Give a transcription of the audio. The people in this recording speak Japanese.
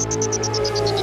フフフ。